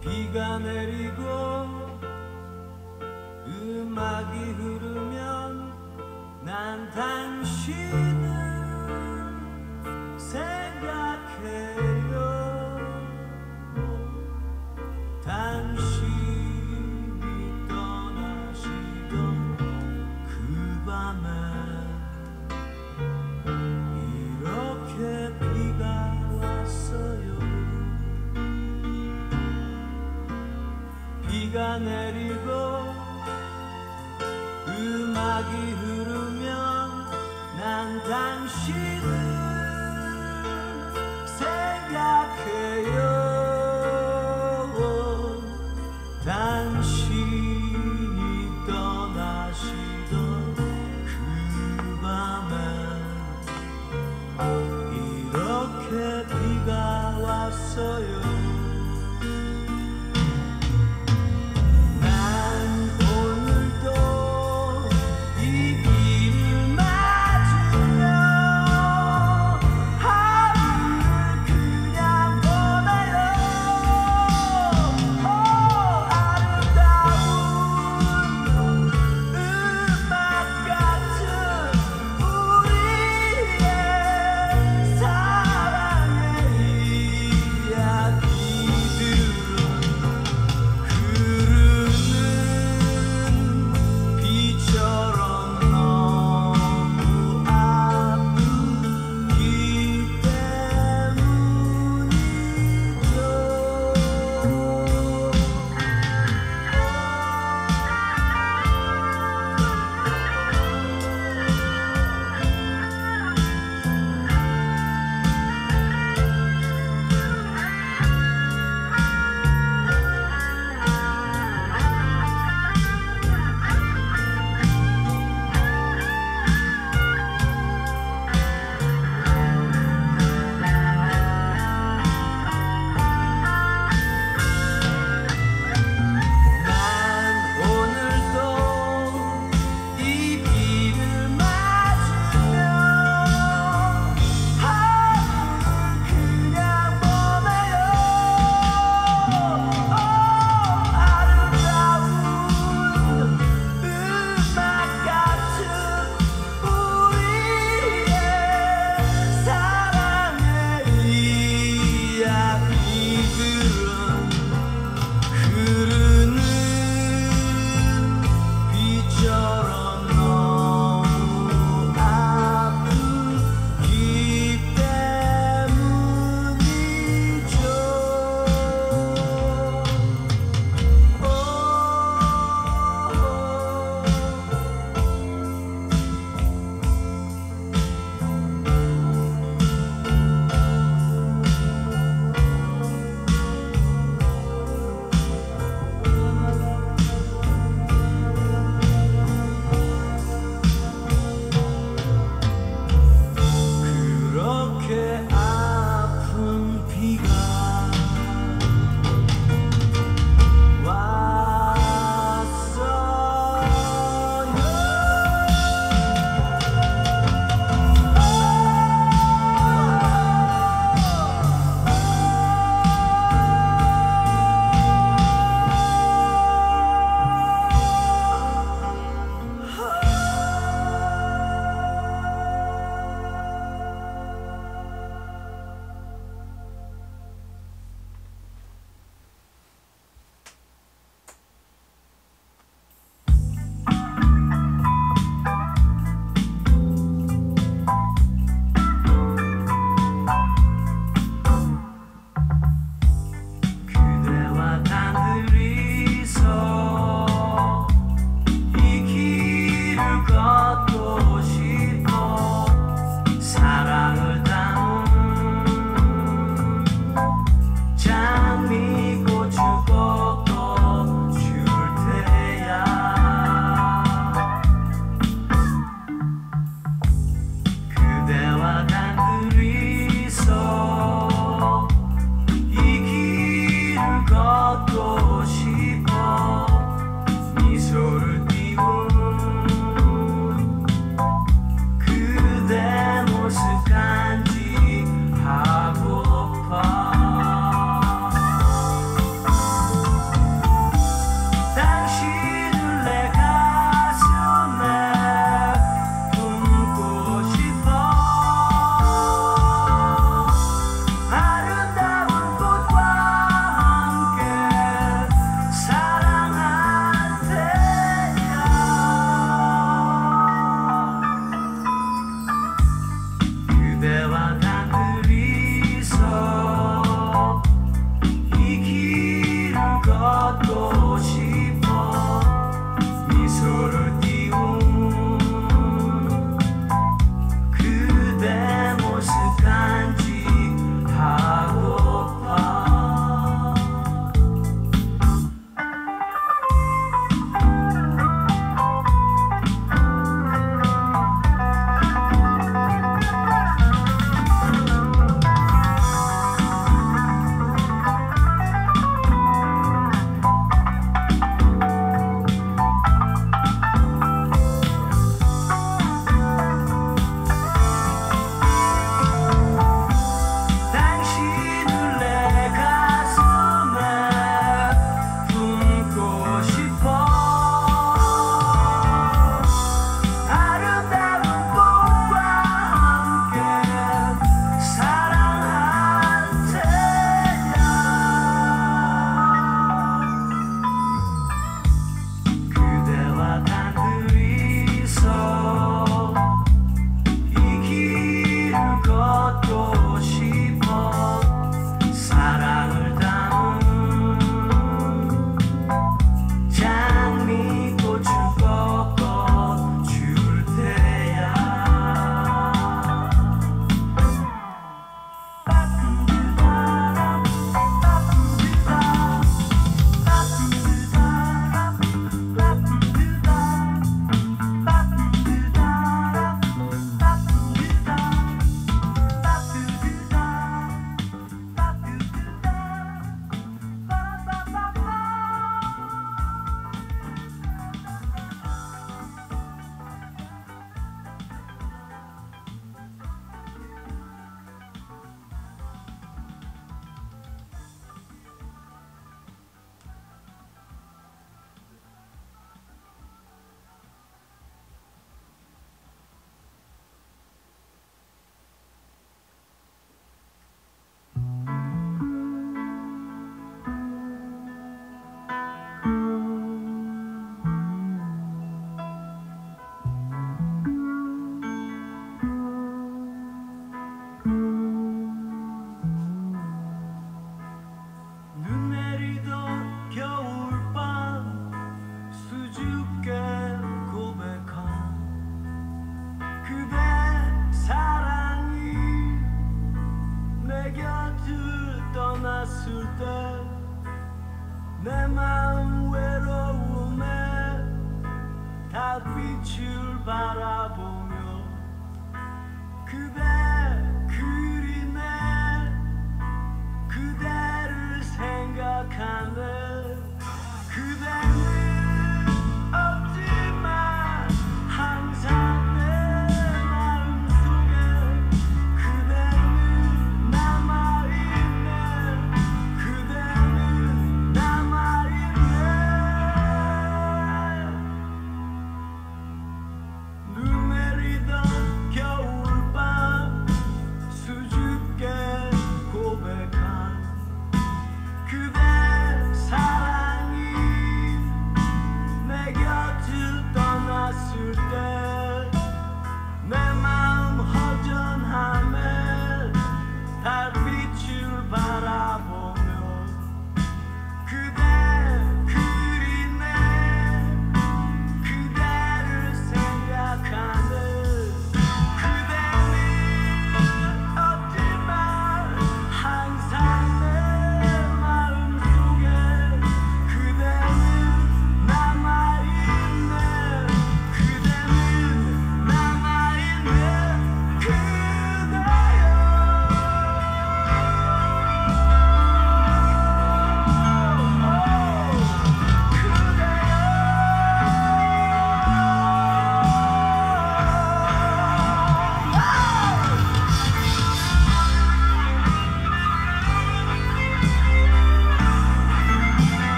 비가 내리고 음악이 흐르면 난 당신